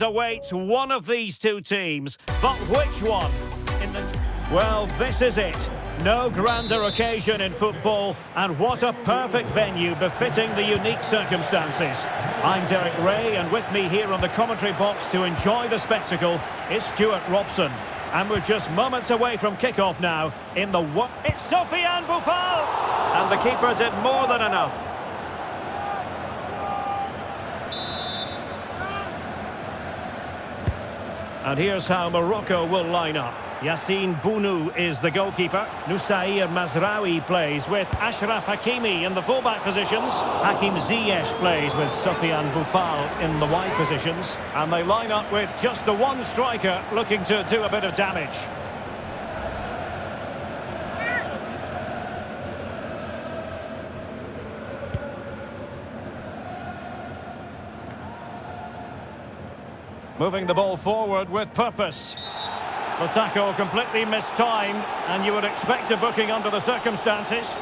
awaits one of these two teams, but which one? Well, this is it. No grander occasion in football, and what a perfect venue befitting the unique circumstances. I'm Derek Rae, and with me here on the commentary box to enjoy the spectacle is Stuart Robson. And we're just moments away from kick-off now in the... It's Sofiane Boufal! And the keeper did more than enough. And here's how Morocco will line up. Yassine Bounou is the goalkeeper. Noussair Mazraoui plays with Achraf Hakimi in the fullback positions. Hakim Ziyech plays with Sofiane Boufal in the wide positions. And they line up with just the one striker looking to do a bit of damage. Moving the ball forward with purpose. The tackle completely mistimed, and you would expect a booking under the circumstances.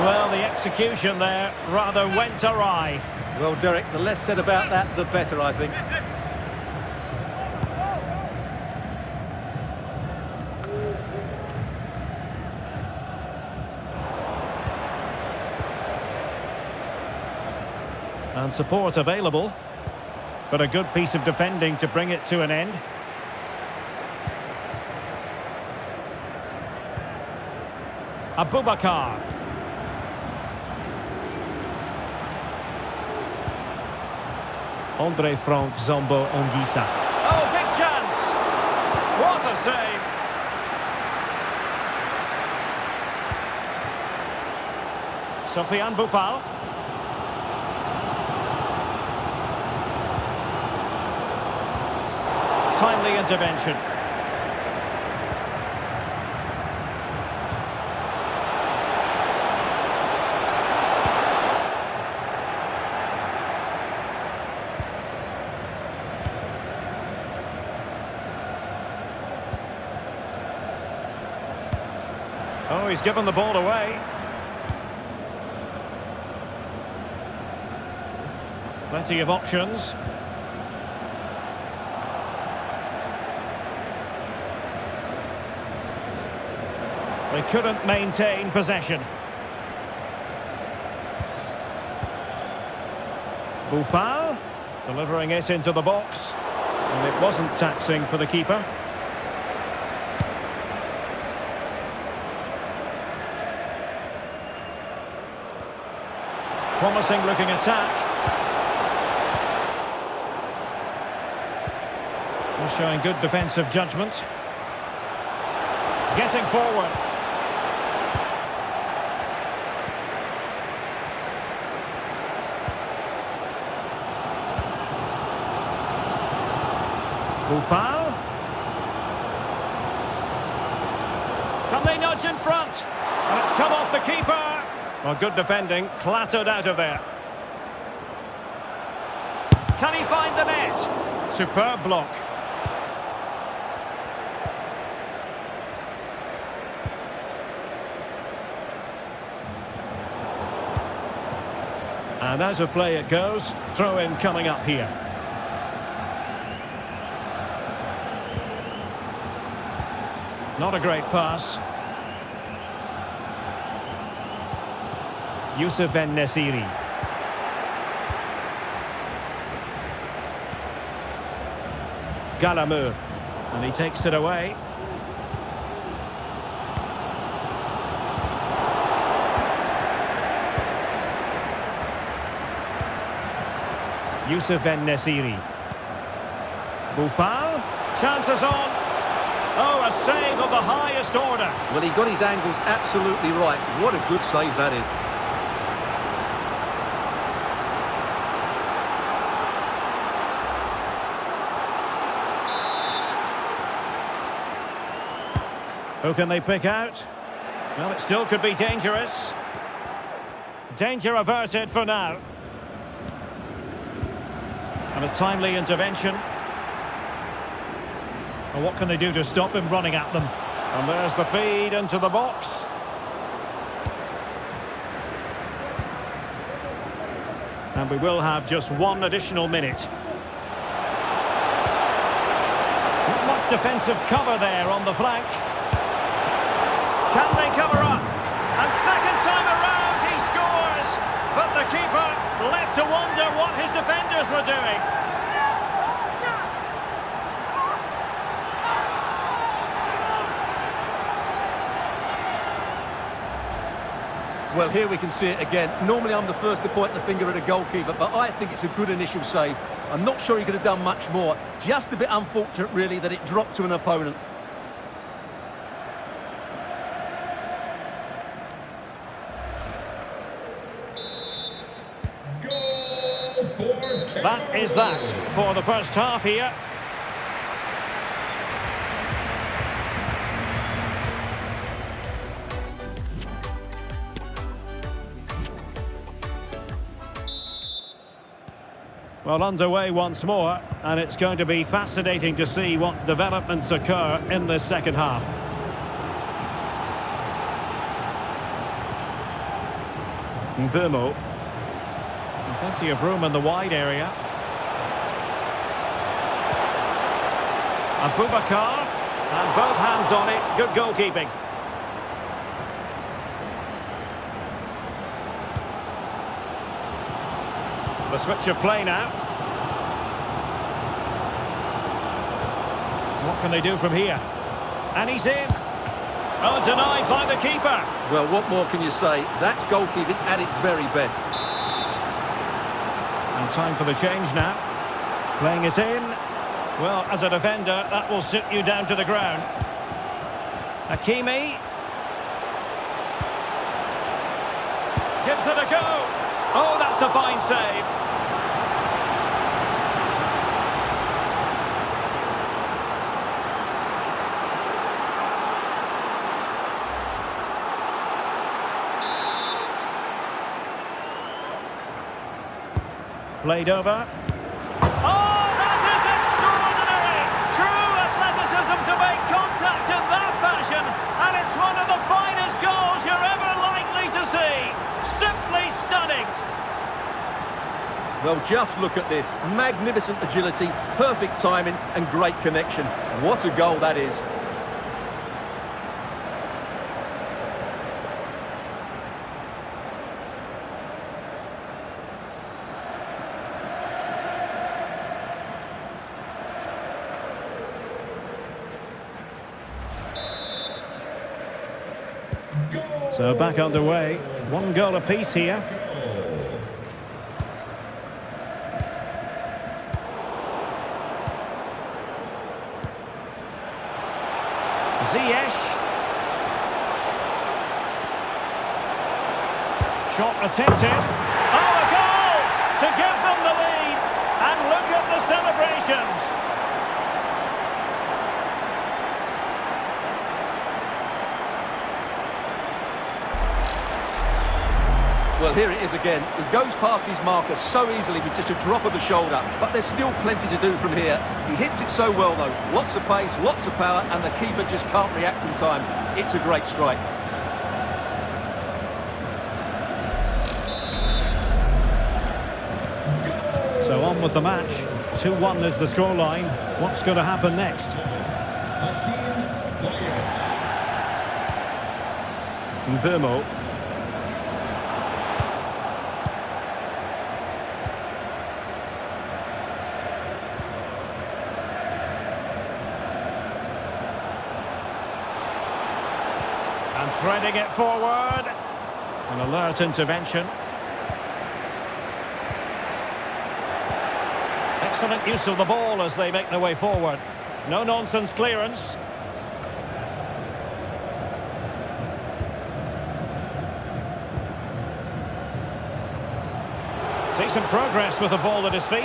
Well, the execution there rather went awry. Well, Derek, the less said about that, the better, I think. And support available. But a good piece of defending to bring it to an end. Aboubakar. Andre Frank Zambo Anguissa. Oh, big chance! What a save! Sofiane Boufal. Timely intervention. Oh, he's given the ball away. Plenty of options. They couldn't maintain possession. Boufal delivering it into the box. And it wasn't taxing for the keeper. Promising looking attack. He's showing good defensive judgment. Getting forward. Boufal. Can they nudge in front? And it's come off the keeper. Well, good defending, clattered out of there. Can he find the net? Superb block. And as a play it goes, throw in coming up here. Not a great pass. Youssef En-Nesyri. Galameu. And he takes it away. Youssef En-Nesyri. Boufal. Chances on. Oh, a save of the highest order. Well, he got his angles absolutely right. What a good save that is. Who can they pick out? Well, it still could be dangerous. Danger averted for now. And a timely intervention. And what can they do to stop him running at them? And there's the feed into the box. And we will have just one additional minute. Not much defensive cover there on the flank. Can they cover up? And second time around he scores! But the keeper left to wonder what his defenders were doing. Well, here we can see it again. Normally I'm the first to point the finger at a goalkeeper, but I think it's a good initial save. I'm not sure he could have done much more. Just a bit unfortunate, really, that it dropped to an opponent. Is that for the first half here. Well, underway once more, and it's going to be fascinating to see what developments occur in this second half. Mbeumo. Plenty of room in the wide area. Aboubakar. And both hands on it. Good goalkeeping. The switch of play now. What can they do from here? And he's in. Oh, denied by the keeper. Well, what more can you say? That's goalkeeping at its very best. And time for the change now. Playing it in. Well, as a defender, that will sit you down to the ground. Hakimi. Gives it a go. Oh, that's a fine save. Played over. Well, just look at this. Magnificent agility, perfect timing, and great connection. What a goal that is. So back underway. One goal apiece here. Ziyech. Shot attempted. Oh, a goal to give them the lead. And look at the celebrations. Well, here it is again. He goes past his marker so easily with just a drop of the shoulder, but there's still plenty to do from here. He hits it so well, though. Lots of pace, lots of power, and the keeper just can't react in time. It's a great strike. On with the match. 2-1 is the scoreline. What's going to happen next? Mbeumo. And threading it forward. An alert intervention. Excellent use of the ball as they make their way forward. No nonsense clearance. Decent progress with the ball at his feet.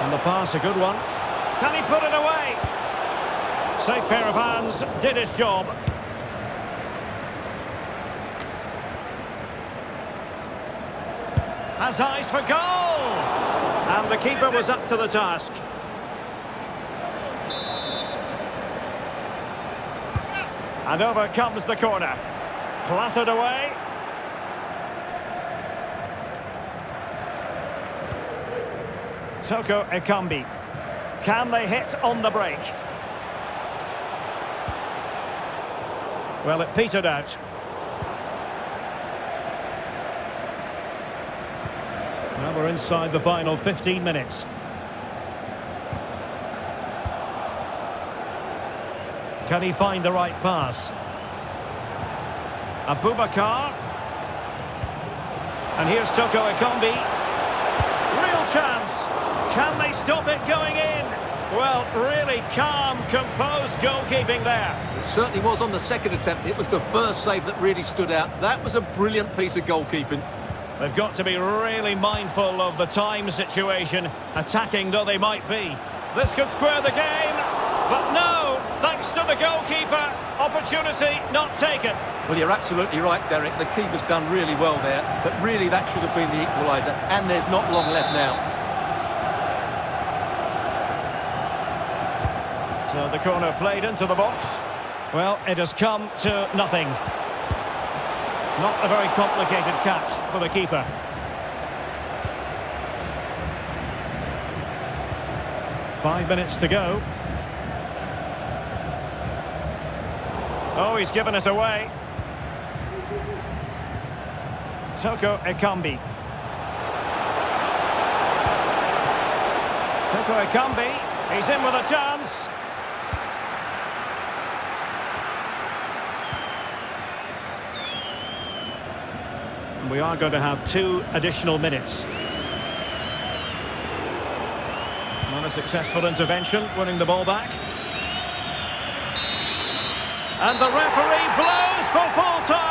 And the pass, a good one. Can he put it away? Safe pair of hands, did his job. has eyes for goal. And the keeper was up to the task. And over comes the corner. Clattered away. Toko Ekambi. Can they hit on the break? Well, it petered out. We're inside the final 15 minutes. Can he find the right pass? Aboubakar. And here's Toko Ekambi. Real chance. Can they stop it going in? Well, really calm, composed goalkeeping there. It certainly was on the second attempt. It was the first save that really stood out. That was a brilliant piece of goalkeeping. They've got to be really mindful of the time situation, attacking though they might be. This could square the game, but no, thanks to the goalkeeper, opportunity not taken. Well, you're absolutely right, Derek. The keeper's done really well there, but really that should have been the equaliser, and there's not long left now. So the corner played into the box. Well, it has come to nothing. Not a very complicated catch for the keeper. Five minutes to go. Oh, he's given us away. Toko Ekambi. Toko Ekambi. He's in with a chance. We are going to have two additional minutes. Not a successful intervention, winning the ball back. And the referee blows for full time.